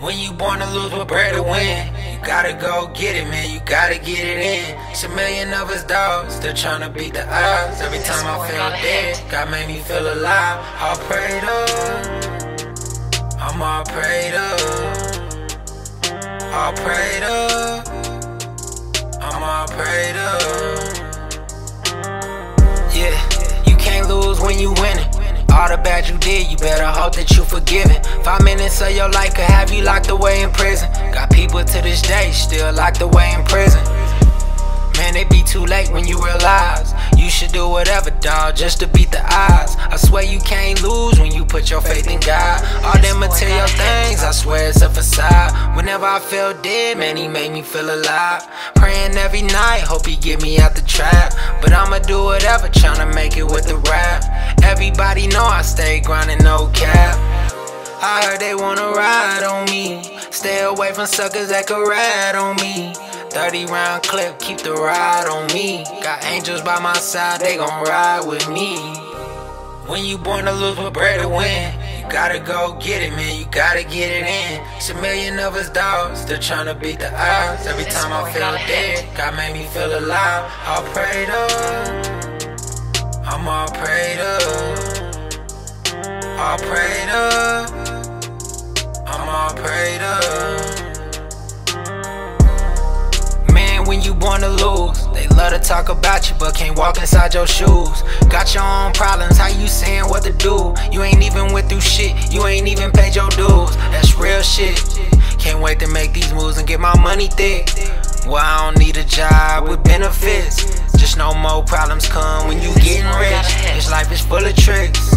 When you born to lose, but bred to win. You gotta go get it, man. You gotta get it in. It's a million of us dogs, still trying to beat the odds. Every time I feel dead, God made me feel alive. All prayed up. I'm all prayed up. All prayed up. I'm all prayed up. Yeah, you can't lose when you winning. All the bad you did, you better hope that you forgive it. Five minutes of your life could have you locked away in prison. Got people to this day still locked away in prison. Man, it be too late when you realize you should do whatever, dog, just to beat the odds. I swear you can't lose put your faith in God. All them material things, I swear it's a facade. Whenever I feel dead, man, he made me feel alive. Praying every night, hope he get me out the trap. But I'ma do whatever, tryna make it with the rap. Everybody know I stay grinding, no cap. I heard they wanna ride on me. Stay away from suckers that could ride on me. 30 round clip, keep the ride on me. Got angels by my side, they gon' ride with me. When you born to lose, but bred to win. You gotta go get it, man. You gotta get it in. It's a million of us dogs, still tryna beat the odds. Every time I feel dead, God made me feel alive. All prayed up. I'm all prayed up. All prayed up. I'm all prayed up. Man, when you born to lose, they love to talk about you, but can't walk inside your shoes. Got your own to do? You ain't even went through shit, you ain't even paid your dues. That's real shit. Can't wait to make these moves and get my money thick. Well, I don't need a job with benefits. Just no more problems come when you getting rich. This life is full of tricks.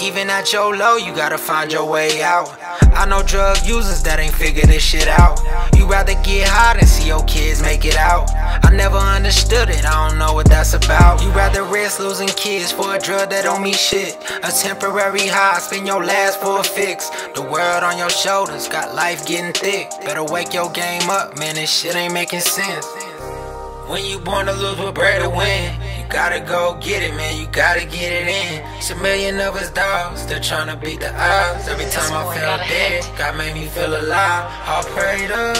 Even at your low, you gotta find your way out. I know drug users that ain't figured this shit out. You rather get high than see your kids make it out. I never understood it, I don't know what that's about. You rather risk losing kids for a drug that don't mean shit. A temporary high, spend your last for a fix. The world on your shoulders, got life getting thick. Better wake your game up, man, this shit ain't making sense. When you born to lose, but bred to win. Gotta go get it, man. You gotta get it in. It's a million of us dogs, still tryna beat the odds. Every time I feel dead, God made me feel alive. All prayed up.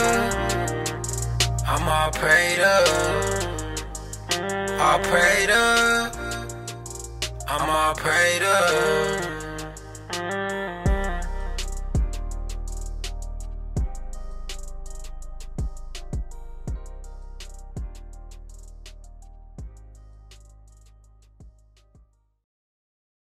I'm all prayed up. All prayed up. I'm all prayed up.